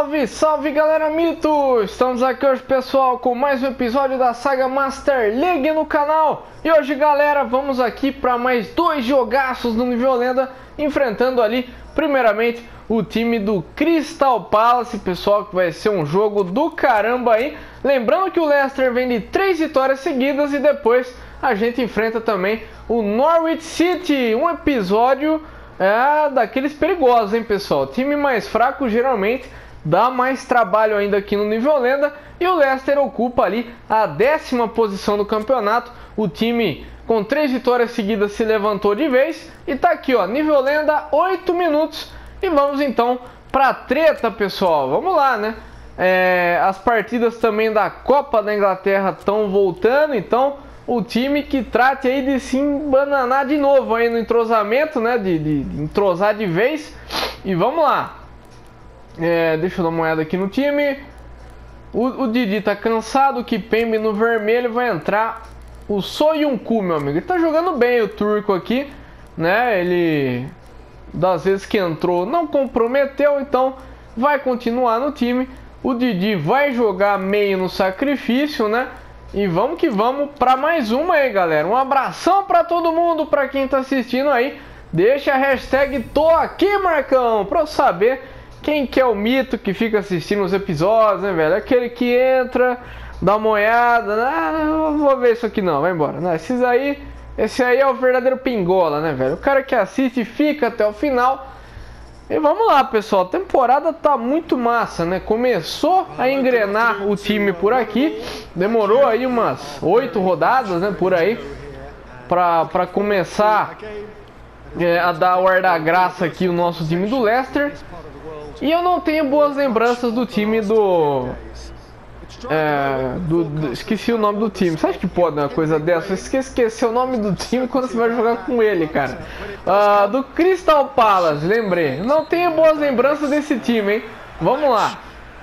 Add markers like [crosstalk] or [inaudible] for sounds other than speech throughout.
Salve, salve galera mito! Estamos aqui hoje pessoal com mais um episódio da saga Master League no canal E hoje galera, vamos aqui para mais dois jogaços no nível lenda Enfrentando ali, primeiramente, o time do Crystal Palace Pessoal, que vai ser um jogo do caramba aí Lembrando que o Leicester vem de três vitórias seguidas E depois a gente enfrenta também o Norwich City Um episódio é daqueles perigosos, hein, pessoal? Time mais fraco geralmente dá mais trabalho ainda aqui no nível lenda e o Leicester ocupa ali a décima posição do campeonato. O time com três vitórias seguidas se levantou de vez e tá aqui, ó, nível lenda, 8 minutos. E vamos então pra treta, pessoal. Vamos lá, né? É, as partidas também da Copa da Inglaterra estão voltando, então o time que trate aí de se embananar de novo aí no entrosamento, né? De, de, de entrosar de vez. E vamos lá. É, deixa eu dar uma olhada aqui no time. O, o Didi tá cansado, o Kipembe no vermelho vai entrar o Soyuncu, meu amigo. Ele tá jogando bem o turco aqui, né? Ele das vezes que entrou não comprometeu, então vai continuar no time. O Didi vai jogar meio no sacrifício, né? E vamos que vamos para mais uma aí, galera. Um abração para todo mundo, para quem tá assistindo aí. Deixa a hashtag tô aqui, Marcão, para eu saber quem que é o mito que fica assistindo os episódios, né, velho? Aquele que entra, dá uma olhada, ah, não vou ver isso aqui não, vai embora. Não, esses aí, esse aí é o verdadeiro pingola, né, velho? O cara que assiste fica até o final e vamos lá, pessoal. A temporada tá muito massa, né? Começou a engrenar o time por aqui. Demorou aí umas oito rodadas, né? Por aí. Pra, pra começar é, a dar o ar da graça aqui o nosso time do Leicester. E eu não tenho boas lembranças do time do é, do, do, esqueci o nome do time. Acha que pode uma coisa dessa? Esquecer o nome do time quando você vai jogar com ele, cara. Uh, do Crystal Palace, lembrei. Não tenho boas lembranças desse time, hein? Vamos lá.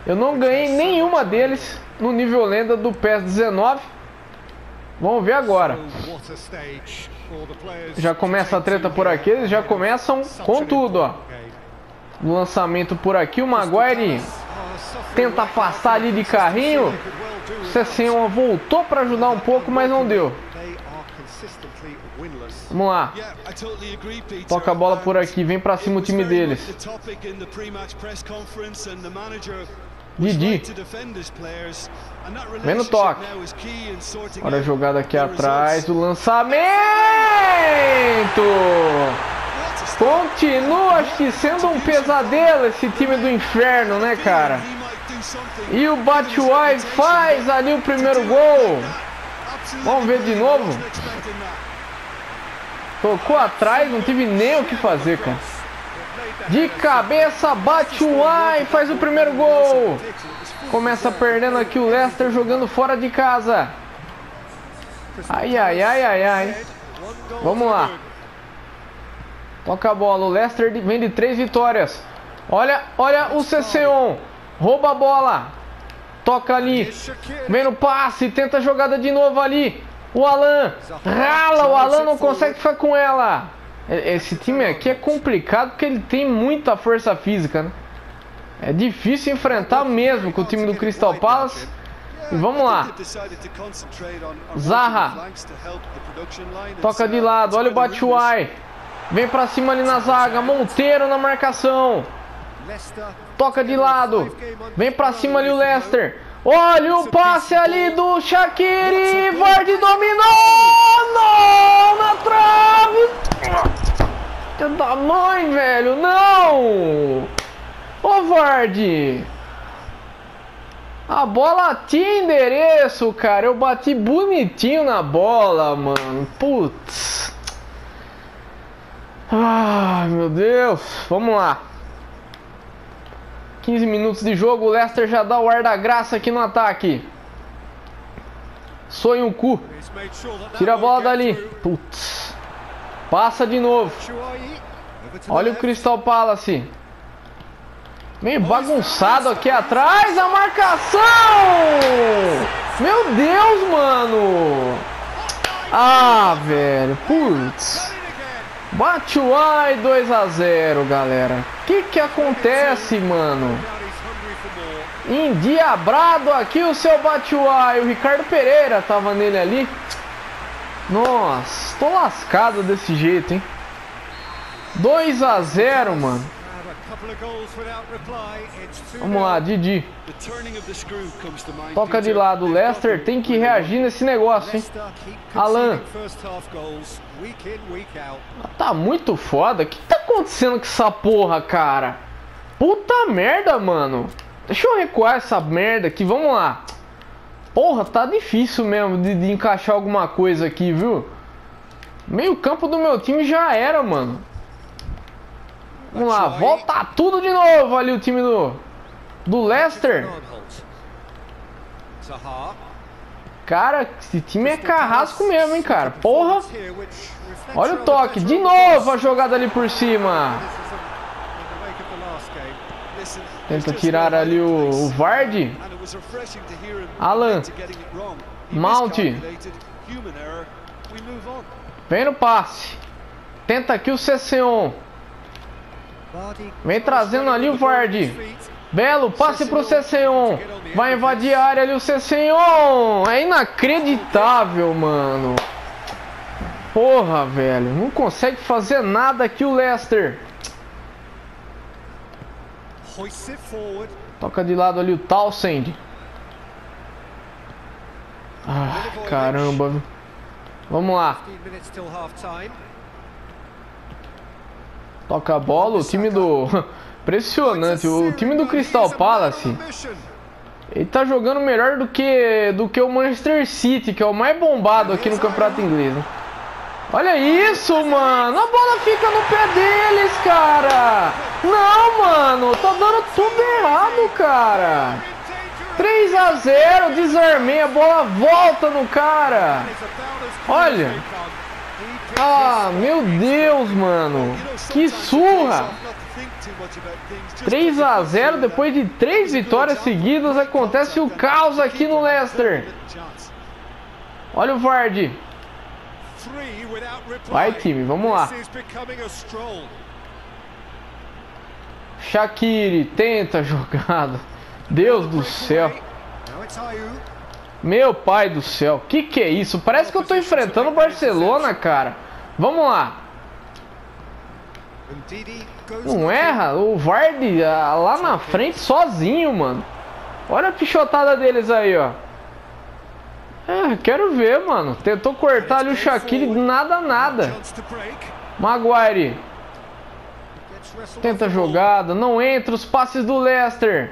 Eu não ganhei nenhuma deles no nível lenda do PES 19. Vamos ver agora. Já começa a treta por aqui, eles já começam com tudo, ó. Lançamento por aqui, o Maguire Tenta afastar ali de carrinho. O voltou para ajudar um pouco, mas não deu. Vamos lá. Toca a bola por aqui. Vem para cima o time deles. Didi. Vem no toque. Olha a jogada aqui atrás. O lançamento. Continua, sendo um pesadelo esse time do inferno, né, cara? E o Batshuayi faz ali o primeiro gol. Vamos ver de novo. Tocou atrás, não tive nem o que fazer, cara. De cabeça, Batshuayi faz o primeiro gol. Começa perdendo aqui o Leicester jogando fora de casa. Ai, ai, ai, ai, ai. Vamos lá. Toca a bola. O Leicester vem de três vitórias. Olha, olha o Cesseon. Rouba a bola. Toca ali. Vem no passe. Tenta a jogada de novo ali. O Alan. Rala. O Alan não consegue ficar com ela. Esse time aqui é complicado porque ele tem muita força física, né? É difícil enfrentar mesmo com o time do Crystal Palace. E vamos lá. Zaha. Toca de lado. Olha o Batshuayi. Vem pra cima ali na zaga. Monteiro na marcação. Toca de lado. Vem pra cima ali o Leicester. Olha o passe ali do Shaqiri. Vardy dominou. Não, na trave. Que da mãe, velho. Não. Ô, Vardy. A bola tinha endereço, cara. Eu bati bonitinho na bola, mano. Putz. Ai, meu Deus. Vamos lá. 15 minutos de jogo. O Leicester já dá o ar da graça aqui no ataque. Sonha um cu. Tira a bola dali. Putz. Passa de novo. Olha o Crystal Palace. Meio bagunçado aqui atrás. A marcação. Meu Deus, mano. Ah, velho. Putz. Bate o 2 a 0, galera. Que que acontece, mano? Endiabrado aqui o seu Batuai. O Ricardo Pereira tava nele ali. Nossa, tô lascado desse jeito, hein? 2 a 0, mano. Vamos lá, Didi. Toca de lado. O Leicester tem que reagir nesse negócio, hein? Alan. Tá muito foda. O que tá acontecendo com essa porra, cara? Puta merda, mano. Deixa eu recuar essa merda aqui. Vamos lá. Porra, tá difícil mesmo de, de encaixar alguma coisa aqui, viu? Meio campo do meu time já era, mano. Vamos lá, volta tudo de novo ali o time do, do Leicester. Cara, esse time é carrasco mesmo, hein, cara. Porra. Olha o toque. De novo a jogada ali por cima. Tenta tirar ali o, o Vardy. Alan. Mount. Vem no passe. Tenta aqui o Cesseon. Vem trazendo ali o Vardy. Belo, passe pro Cesseon. Vai invadir a área ali o Cesseon. É inacreditável, mano. Porra, velho. Não consegue fazer nada aqui o Leicester. Toca de lado ali o Townsend. Ah, caramba. Vamos lá. Toca a bola. O time do... Impressionante. O time do Crystal Palace... Ele tá jogando melhor do que, do que o Manchester City, que é o mais bombado aqui no campeonato inglês. Né? Olha isso, mano. A bola fica no pé deles, cara. Não, mano. Tá dando tudo errado, cara. 3 a 0, desarmei. A bola volta no cara. Olha. Ah, meu Deus, mano. Que surra. 3 a 0 depois de três vitórias seguidas acontece o caos aqui no Leicester. Olha o Vardy. Vai, time, vamos lá. Shaqiri, tenta a jogada. Deus do céu. Meu pai do céu, que que é isso? Parece que eu tô enfrentando o Barcelona, cara. Vamos lá. Não erra, o Vardy ah, lá na frente sozinho, mano. Olha a pichotada deles aí, ó. É, quero ver, mano. Tentou cortar ali o Shaqiri, nada, nada. Maguire. Tenta jogada, não entra os passes do Leicester.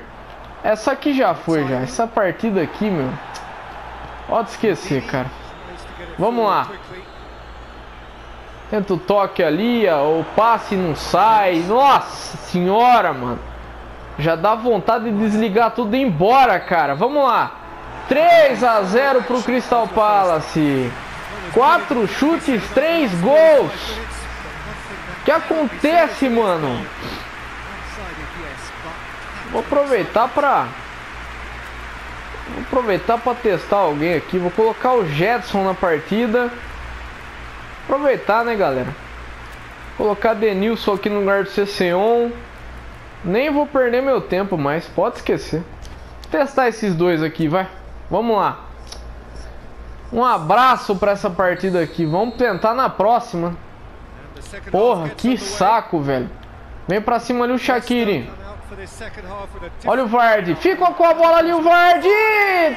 Essa aqui já foi, já. Essa partida aqui, meu. Pode esquecer, cara. Vamos lá. Tenta o toque ali, ó, o passe não sai. Nossa senhora, mano. Já dá vontade de desligar tudo e ir embora, cara. Vamos lá. 3 a 0 para o Crystal Palace. Quatro chutes, três gols. O que acontece, mano? Vou aproveitar para Vou aproveitar para testar alguém aqui. Vou colocar o Jetson na partida. Aproveitar, né, galera? Colocar Denilson aqui no lugar do Cesseon. Nem vou perder meu tempo mais. Pode esquecer. Testar esses dois aqui, vai. Vamos lá. Um abraço para essa partida aqui. Vamos tentar na próxima. Porra, que saco, velho. Vem pra cima ali o Shaqiri. Olha o Vardy. Fica com a bola ali o Vardy.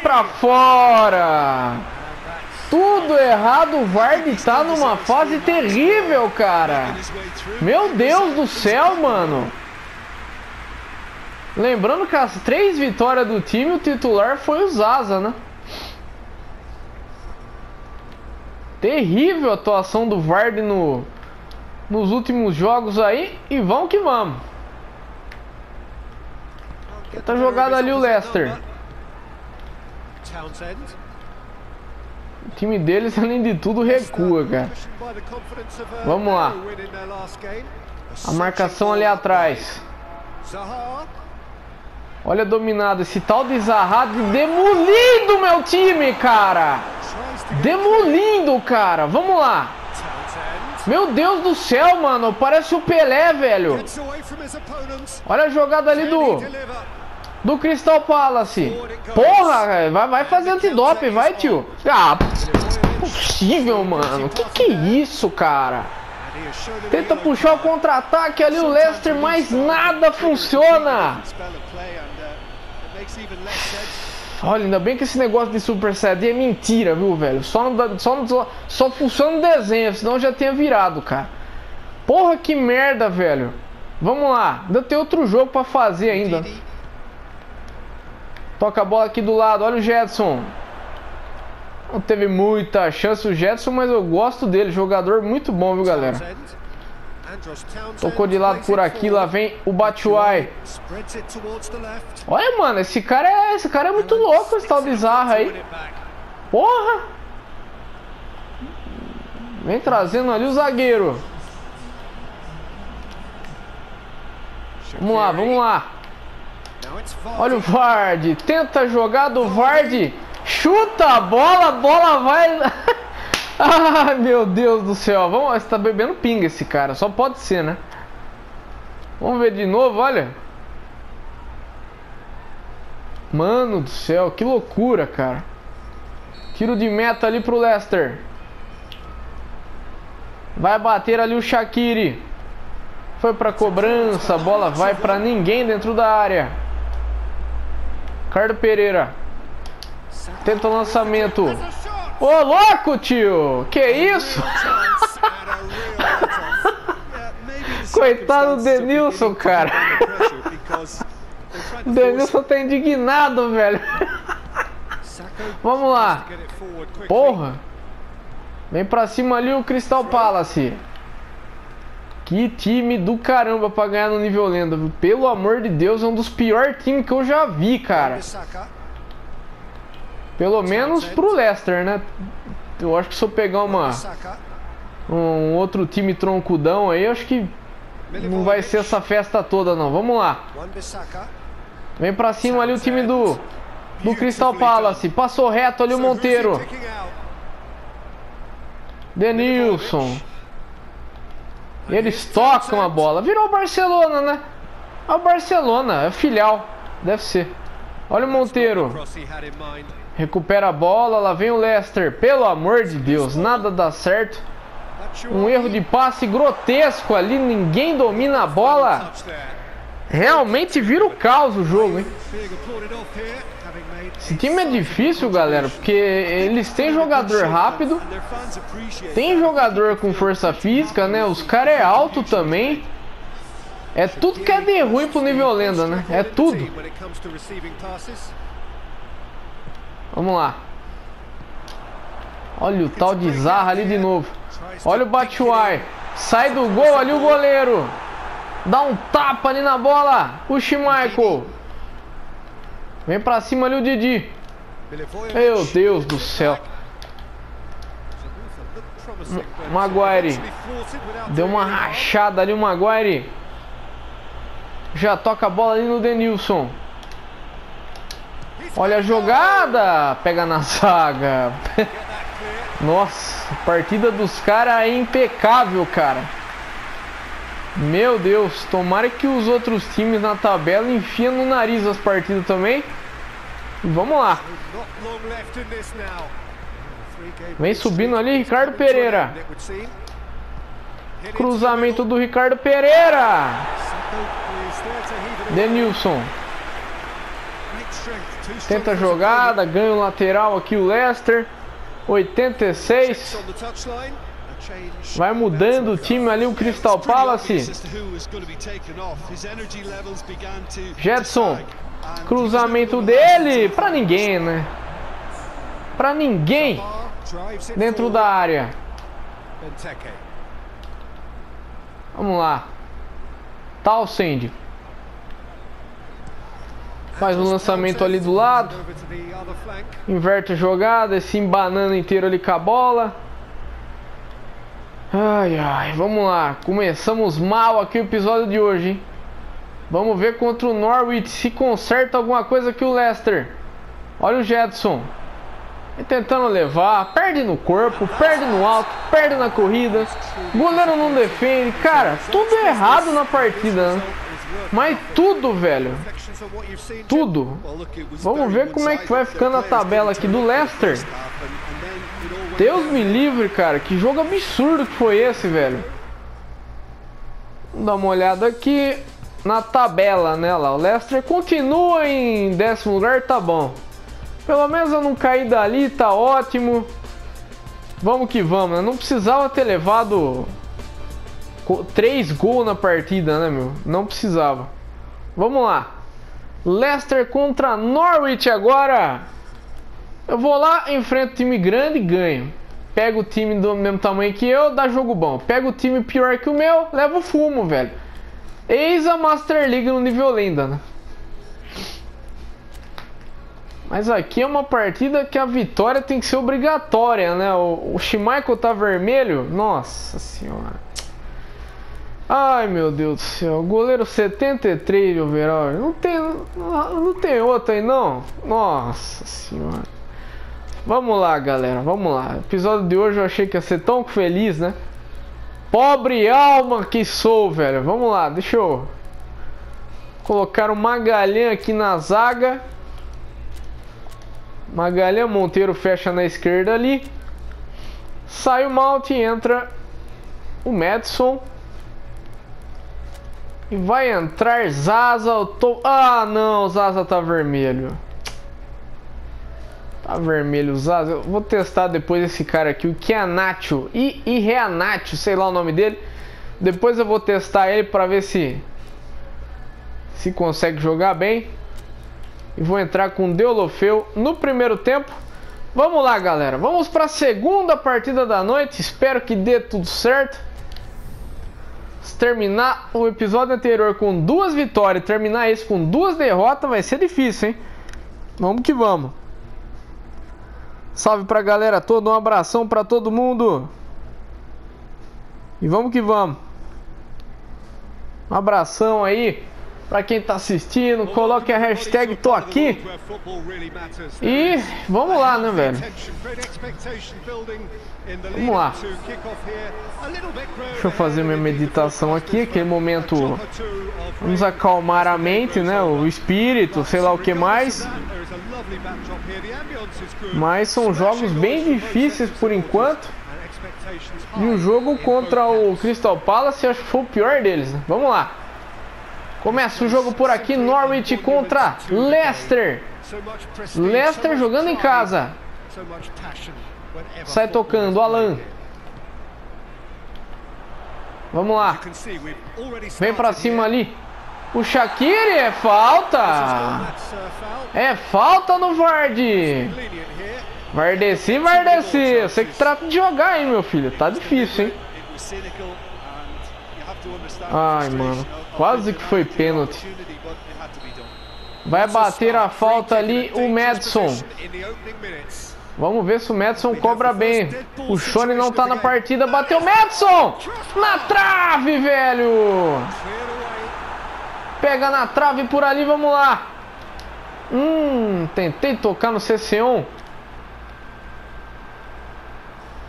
Pra fora. Tudo errado. O Vardy tá numa fase terrível, cara. Meu Deus do céu, mano. Lembrando que as três vitórias do time, o titular foi o Zaza, né? Terrível a atuação do Vardy no, nos últimos jogos aí. E vamos que vamos. Tá jogado ali o Leicester. O time deles, [laughs] além de tudo, recua, cara. Vamos lá. A marcação ali atrás. Olha dominado, esse tal de Zaha demolindo meu time, cara. Demolindo, cara. Vamos lá. Meu Deus do céu, mano. Parece o Pelé, velho. Olha a jogada ali do... do Crystal Palace. Porra, vai, vai fazer antidoping, vai, tio. Ah, possível, mano. Que que é isso, cara? Tenta puxar o contra-ataque ali o Leicester, mas nada funciona. Olha, ainda bem que esse negócio de Super CD é mentira, viu, velho? Só, só, só, só funciona no desenho, senão já tinha virado, cara. Porra, que merda, velho. Vamos lá, ainda tem outro jogo pra fazer ainda. Toca a bola aqui do lado, olha o Jetson. Não teve muita chance o Jetson, mas eu gosto dele. Jogador muito bom, viu, galera? Tocou de lado por aqui, lá vem o Batshuayi. Olha, mano, esse cara é, esse cara é muito louco, esse tal bizarro aí. Porra! Vem trazendo ali o zagueiro. Vamos lá, vamos lá. Olha o Vard. Tenta jogar do Vard. Chuta a bola, a bola vai. [laughs] ah, meu Deus do céu. Vamos, tá bebendo pinga esse cara. Só pode ser, né? Vamos ver de novo, olha. Mano do céu, que loucura, cara. Tiro de meta ali pro Leicester. Vai bater ali o Shaqiri. Foi pra cobrança, a bola vai pra ninguém dentro da área. Cardo Pereira. Tenta o lançamento. Ô, louco, tio! Que isso? [laughs] Coitado do Denilson, cara. O [laughs] Denilson tá indignado, velho. [laughs] Vamos lá. Porra. Vem pra cima ali o Crystal Palace. Que time do caramba pra ganhar no nível lenda. Pelo amor de Deus, é um dos piores times que eu já vi, cara. Pelo menos pro Leicester, né? Eu acho que se eu pegar uma um outro time troncudão aí, eu acho que não vai ser essa festa toda não. Vamos lá. Vem pra cima ali o time do do Crystal Palace. Passou reto ali o Monteiro. Denilson. Eles tocam a bola. Virou o Barcelona, né? É o Barcelona, é filial. Deve ser. Olha o Monteiro. Recupera a bola, lá vem o Leicester. Pelo amor de Deus, nada dá certo. Um erro de passe grotesco ali, ninguém domina a bola. Realmente vira o caos o jogo, hein? Esse time é difícil, galera, porque eles têm jogador rápido, tem jogador com força física, né? Os caras é alto também. É tudo que é de ruim pro nível lenda, né? É tudo. Vamos lá. Olha o tal de Zarra ali de novo. Olha o Batshuayi. Sai do gol ali o goleiro. Dá um tapa ali na bola. O Michael. Vem pra cima ali o Didi. Meu Deus do céu. Maguire. Deu uma rachada ali o Maguire. Já toca a bola ali no Denilson. Olha a jogada! Pega na zaga. [laughs] Nossa, a partida dos caras é impecável, cara. Meu Deus, tomara que os outros times na tabela enfiem no nariz as partidas também. E vamos lá. Vem subindo ali, Ricardo Pereira. Cruzamento do Ricardo Pereira. Denilson. Tenta a jogada, ganha o lateral aqui o Leicester. 86. Vai mudando o time ali, o Crystal Palace. Jetson. Cruzamento dele. Pra ninguém, né? Pra ninguém. Dentro da área. Vamos lá. Townsend. Faz um lançamento ali do lado. Inverte a jogada, esse embanando inteiro ali com a bola. Ai, ai, vamos lá. Começamos mal aqui o episódio de hoje, hein? Vamos ver contra o Norwich se conserta alguma coisa aqui o Leicester. Olha o Jetson. Tentando levar, perde no corpo, perde no alto, perde na corrida. Goleiro não defende. Cara, tudo errado na partida, né? Mas tudo, velho. Tudo. Vamos ver como é que vai ficando a tabela aqui do Leicester. Deus me livre, cara. Que jogo absurdo que foi esse, velho. Vamos dar uma olhada aqui na tabela, né? Lá. O Leicester continua em décimo lugar, tá bom. Pelo menos eu não caí dali, tá ótimo. Vamos que vamos, né? Não precisava ter levado três gols na partida, né, meu? Não precisava. Vamos lá. Leicester contra Norwich agora. Eu vou lá, enfrento time grande e ganho. Pego o time do mesmo tamanho que eu, dá jogo bom. Pego o time pior que o meu, levo fumo, velho. Eis a Master League no nível lenda, né? Mas aqui é uma partida que a vitória tem que ser obrigatória, né? O, o Shimaiko tá vermelho. Nossa senhora. Ai meu Deus do céu, goleiro 73 de overall. Não tem, não, não tem outro aí não? Nossa senhora. Vamos lá, galera, vamos lá. O episódio de hoje eu achei que ia ser tão feliz, né? Pobre alma que sou, velho. Vamos lá, deixa eu colocar o Magalhães aqui na zaga. Magalhães Monteiro fecha na esquerda ali. Sai o Mount e entra o Madison. E vai entrar Zaza. Eu tô... Ah, não. Zaza tá vermelho. Tá vermelho Zaza. Eu vou testar depois esse cara aqui. O Kianacho. E, e Reanacho, sei lá o nome dele. Depois eu vou testar ele para ver se... Se consegue jogar bem. E vou entrar com Deulofeu no primeiro tempo. Vamos lá, galera. Vamos para a segunda partida da noite. Espero que dê tudo certo terminar o episódio anterior com duas vitórias terminar esse com duas derrotas vai ser difícil, hein? Vamos que vamos. Salve pra galera toda, um abração pra todo mundo. E vamos que vamos. Um abração aí para quem tá assistindo, coloque a hashtag tô aqui. E vamos lá, né, velho? Vamos lá. Deixa eu fazer minha meditação aqui, aquele momento. Vamos acalmar a mente, né? O espírito, sei lá o que mais. Mas são jogos bem difíceis por enquanto. E o jogo contra o Crystal Palace acho que foi o pior deles. Né? Vamos lá. Começa o jogo por aqui, Norwich contra Leicester. Leicester jogando em casa. Sai tocando, Alan. Vamos lá. Vem pra cima ali. O Shaqiri é falta. É falta no Vardy. Vardeci, Vardeci. Você que trata de jogar, hein, meu filho. Tá difícil, hein. Ai, mano. Quase que foi pênalti. Vai bater a falta ali o Madison. Vamos ver se o Madison cobra bem. O Shone não tá na partida. Bateu o Madison! Na trave, velho! Pega na trave por ali, vamos lá. Hum, tentei tocar no CC1.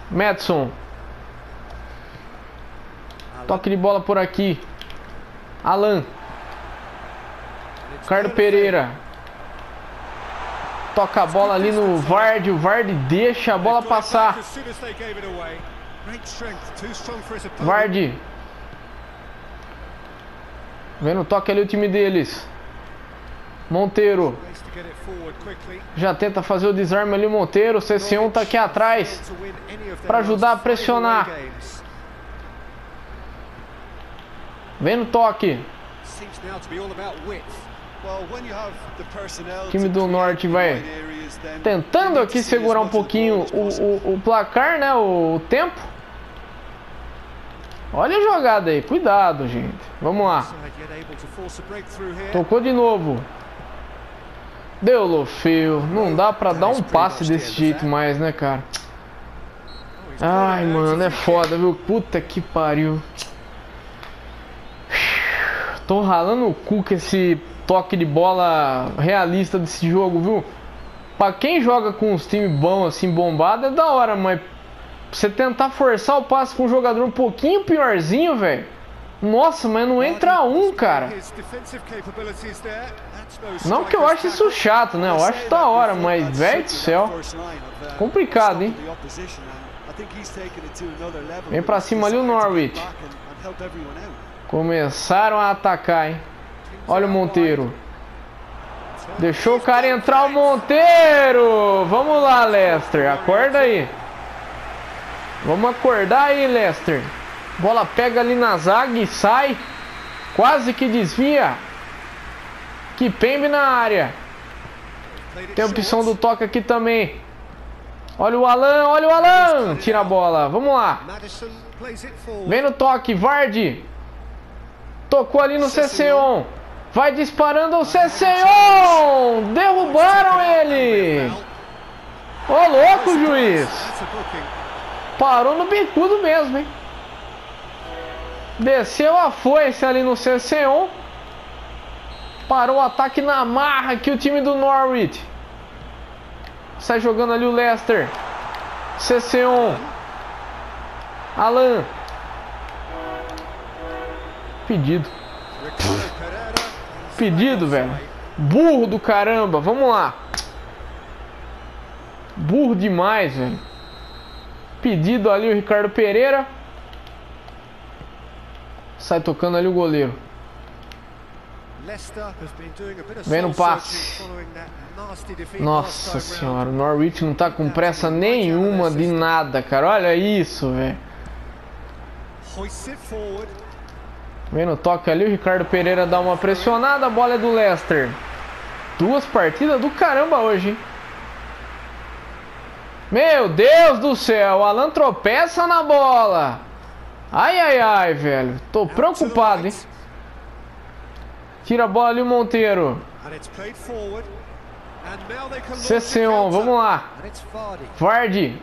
Madison. Toque de bola por aqui. Alan. Ricardo Pereira. Toca a bola ali no Vard. O Vard deixa a bola passar. Vard. Vendo o toque ali o time deles. Monteiro. Já tenta fazer o desarme ali o Monteiro. O CC1 tá aqui atrás. Para ajudar a pressionar. Vem no toque. O time do Norte vai tentando aqui segurar um pouquinho o, o, o placar, né? O, o tempo. Olha a jogada aí, cuidado, gente. Vamos lá. Tocou de novo. Deu Lofeu. Não dá pra dar um passe desse jeito mais, né, cara? Ai, mano, é foda, viu? Puta que pariu. Tô ralando o cu com esse toque de bola realista desse jogo, viu? Pra quem joga com os times bons, assim, bombado, é da hora, mas você tentar forçar o passe com um jogador um pouquinho piorzinho, velho. Nossa, mas não entra um, cara. Não que eu acho isso chato, né? Eu acho da hora, mas, velho do céu. Complicado, hein? Vem pra cima ali o Norwich. Começaram a atacar, hein? Olha o Monteiro. Deixou o cara entrar o Monteiro. Vamos lá, Lester. Acorda aí. Vamos acordar aí, Lester. Bola pega ali na zaga e sai. Quase que desvia. Que pembe na área. Tem opção do toque aqui também. Olha o Alan, olha o Alan. Tira a bola. Vamos lá. Vem no toque, Vardy. Tocou ali no Cesseon. Vai disparando o Cesseon. Derrubaram ele. Ô louco, juiz. Parou no bicudo mesmo, hein? Desceu a foice ali no CC1. Parou o ataque na marra aqui o time do Norwich. Sai jogando ali o Leicester. CC1. Alan. Pedido. [laughs] Pedido, velho. Burro do caramba. Vamos lá. Burro demais, velho. Pedido ali o Ricardo Pereira. Sai tocando ali o goleiro. Vem no passe. Nossa senhora, o Norwich não tá com pressa nenhuma de nada, cara. Olha isso, velho. Vem no toque ali, o Ricardo Pereira dá uma pressionada, a bola é do Leicester. Duas partidas do caramba hoje, hein? Meu Deus do céu, o Alan tropeça na bola. Ai, ai, ai, velho. Tô preocupado, hein? Tira a bola ali o Monteiro. Cesseon, vamos lá. Vardy.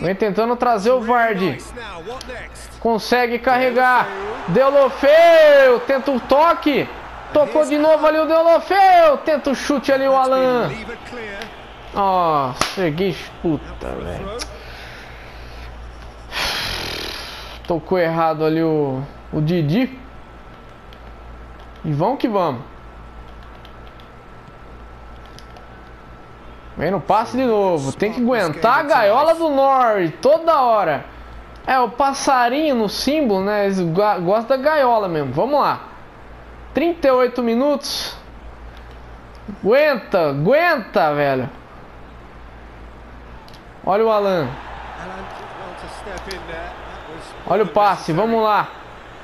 Vem tentando trazer o Vardy. Consegue carregar. Deulofeu. Tenta o toque. Tocou de novo ali o Deulofeu. Tenta o chute ali o Alan. Nossa, que puta, velho. Tocou errado ali o, o Didi. E vamos que vamos. Vem no passe de novo. Tem que aguentar a gaiola do Norte toda hora. É, o passarinho no símbolo, né? Eles gostam da gaiola mesmo. Vamos lá. 38 minutos. Aguenta, aguenta, velho. Olha o Alan. Olha o passe, vamos lá.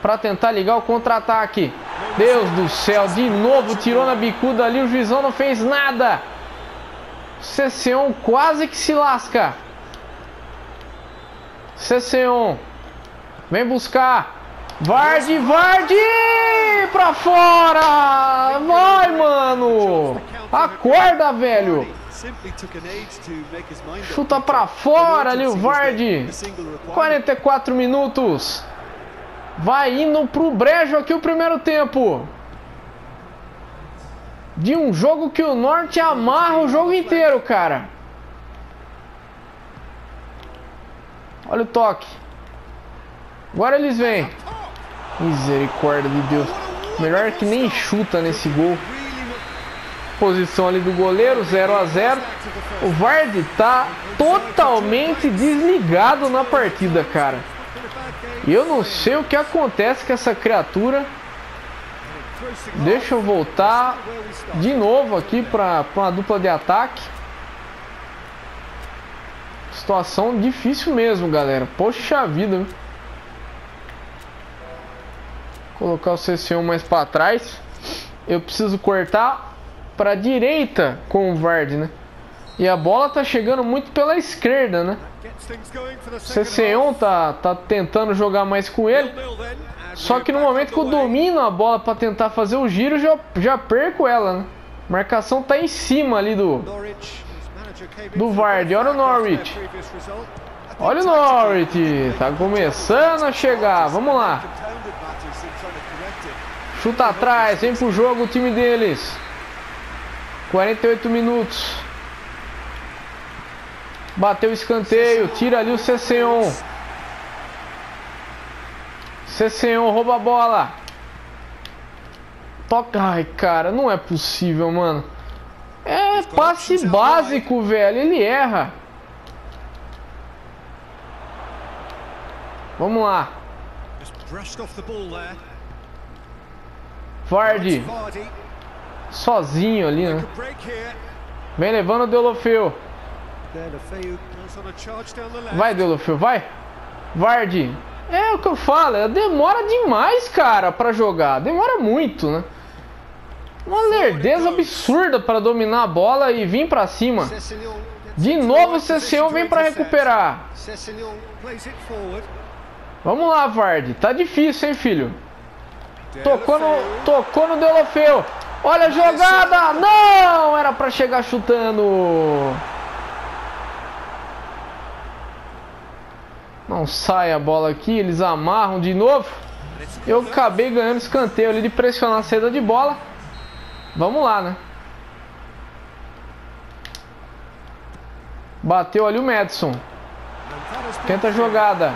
Para tentar ligar o contra-ataque. Deus do céu, de novo tirou na bicuda ali. O juizão não fez nada. Cesseon quase que se lasca. Cesseon. Vem buscar. Vardy, Vardy! Pra fora! Vai, mano! Acorda, velho! Chuta pra fora ali o Vardy. 44 minutos. Vai indo pro brejo aqui o primeiro tempo. De um jogo que o Norte amarra o jogo inteiro, cara. Olha o toque. Agora eles vêm. Misericórdia de Deus. Melhor que nem chuta nesse gol. Posição ali do goleiro, 0 a 0 O Vardy tá totalmente desligado na partida, cara. E eu não sei o que acontece com essa criatura. Deixa eu voltar de novo aqui para uma dupla de ataque. Situação difícil mesmo, galera. Poxa vida. Colocar o CC1 mais para trás. Eu preciso cortar para a direita com o Vard, né? E a bola tá chegando muito pela esquerda, né? CC1 tá, tá tentando jogar mais com ele. Só que no momento que eu domino a bola para tentar fazer o giro, já, já perco ela, né? Marcação tá em cima ali do do Vard. Olha o Norwich. Olha o Norwich. Tá começando a chegar. Vamos lá. Chuta atrás. Vem pro jogo o time deles. 48 minutos. Bateu o escanteio. Tira ali o Cesseon. CC1 rouba a bola. Toca. Ai, cara, não é possível, mano. É passe básico, velho. Ele erra. Vamos lá. Vardy. Sozinho ali, né? Vem levando o Delofeu. Vai, Delofeu, vai. Vardy. É o que eu falo, demora demais, cara, pra jogar. Demora muito, né? Uma lerdeza absurda para dominar a bola e vir para cima. De novo o CCO vem para recuperar. Vamos lá, Vard. Tá difícil, hein, filho? Tocou no, tocou no Delofeu. Olha a jogada! Não! Era para chegar chutando. Não sai a bola aqui, eles amarram de novo. Eu acabei ganhando escanteio ali de pressionar a saída de bola. Vamos lá, né? Bateu ali o Madison. Tenta a jogada.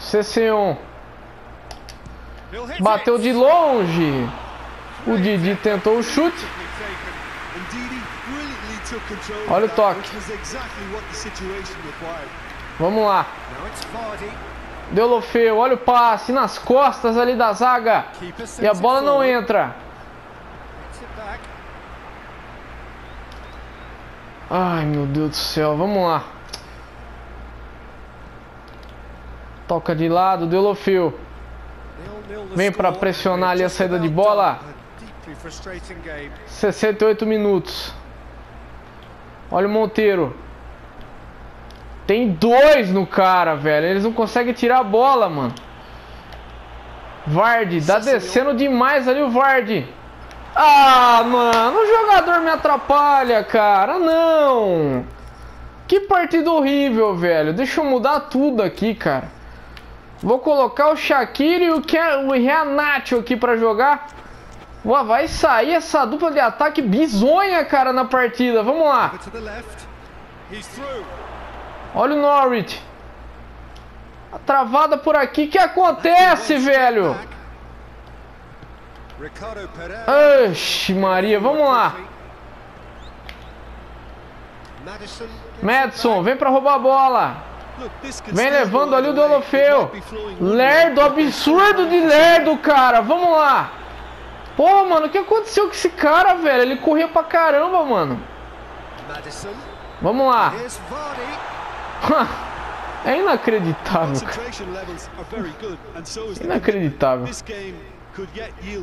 CC1. Bateu de longe. O Didi tentou o chute. Olha o toque. Vamos lá. Deulofeu, olha o passe nas costas ali da zaga. E a bola não entra. Ai, meu Deus do céu. Vamos lá. Toca de lado, Deulofeu. Vem para pressionar ali a saída de bola. 68 minutos. Olha o Monteiro. Tem dois no cara, velho. Eles não conseguem tirar a bola, mano. Vard, tá descendo demais ali o Vard. Ah, mano, o jogador me atrapalha, cara. Não. Que partida horrível, velho. Deixa eu mudar tudo aqui, cara. Vou colocar o Shaqiri e o, o Reanato aqui pra jogar. Vai sair essa dupla de ataque bizonha, cara, na partida. Vamos lá. Olha o Norwich. A travada por aqui. O que acontece, velho? Oxi, Maria. Vamos lá. Madison, vem para roubar a bola. Vem levando ali o Dolofeu. Lerdo, absurdo de lerdo, cara. Vamos lá. Porra, mano, o que aconteceu com esse cara, velho? Ele corria pra caramba, mano. Vamos lá. [laughs] É inacreditável, cara. Inacreditável.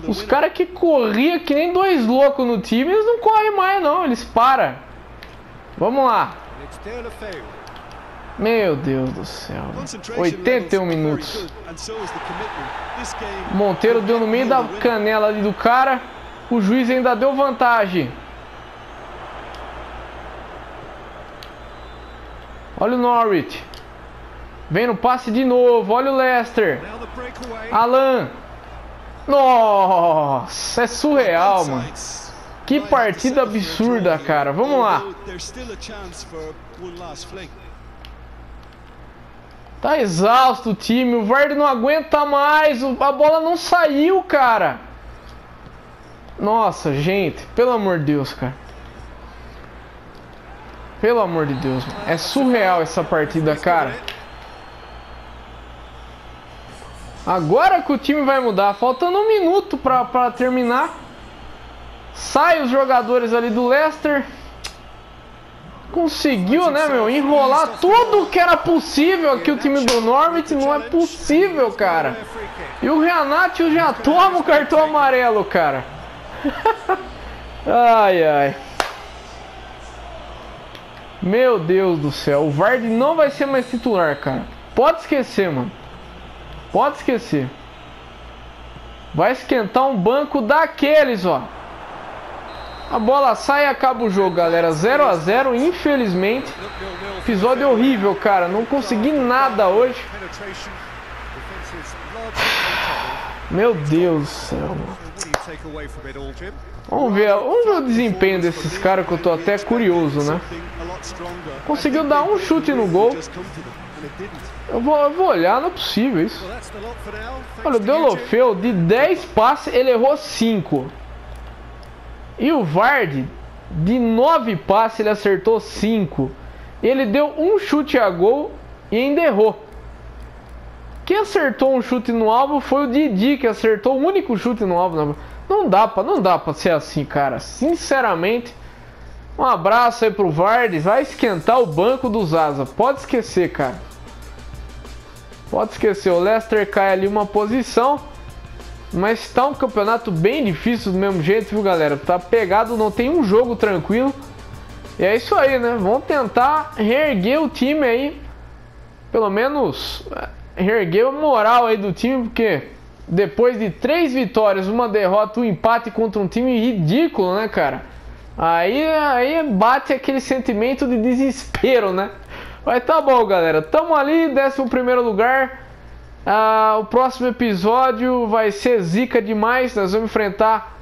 Os caras que corriam que nem dois loucos no time, eles não correm mais não, eles param. Vamos lá. Meu Deus do céu. 81 minutos. Monteiro deu no meio da canela ali do cara. O juiz ainda deu vantagem. Olha o Norwich. Vem no passe de novo. Olha o Leicester. Alan. Nossa, é surreal, mano. Que partida absurda, cara. Vamos lá. Tá exausto o time. O Verde não aguenta mais. A bola não saiu, cara. Nossa, gente. Pelo amor de Deus, cara. Pelo amor de Deus. É surreal essa partida, cara. Agora que o time vai mudar. Faltando um minuto pra, pra terminar. Sai os jogadores ali do Leicester. Conseguiu, né, meu? Enrolar tudo que era possível aqui o time do Norwich. Não é possível, cara. E o Renato já toma o cartão amarelo, cara. [laughs] ai, ai. Meu Deus do céu, o Vardy não vai ser mais titular, cara. Pode esquecer, mano. Pode esquecer. Vai esquentar um banco daqueles, ó. A bola sai e acaba o jogo, galera. 0 a 0 infelizmente. Episódio horrível, cara. Não consegui nada hoje. Meu Deus do céu, mano. Vamos ver, vamos ver o desempenho desses caras que eu tô até curioso, né? Conseguiu dar um chute no gol. Eu vou, eu vou olhar, não é possível isso. Olha, o Delofeu de 10 passes, ele errou 5. E o Vard, de 9 passes, ele acertou 5. Ele deu um chute a gol e ainda errou. Quem acertou um chute no alvo foi o Didi, que acertou o único chute no alvo. Não dá pra, não dá pra ser assim, cara. Sinceramente. Um abraço aí pro Vardes. Vai esquentar o banco dos Asa. Pode esquecer, cara. Pode esquecer. O Leicester cai ali uma posição. Mas tá um campeonato bem difícil do mesmo jeito, viu, galera? Tá pegado, não tem um jogo tranquilo. E é isso aí, né? Vamos tentar reerguer o time aí. Pelo menos é, reerguer a moral aí do time, porque depois de três vitórias, uma derrota, um empate contra um time ridículo, né, cara? Aí, aí bate aquele sentimento de desespero, né? Mas tá bom, galera. Tamo ali, 11 primeiro lugar. Ah, o próximo episódio vai ser zica demais. Nós vamos enfrentar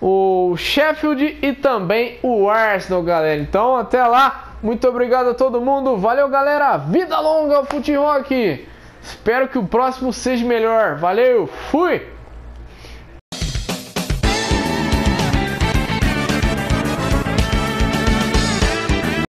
o Sheffield e também o Arsenal, galera. Então, até lá. Muito obrigado a todo mundo. Valeu, galera. Vida longa ao Fute Rock. Espero que o próximo seja melhor. Valeu, fui!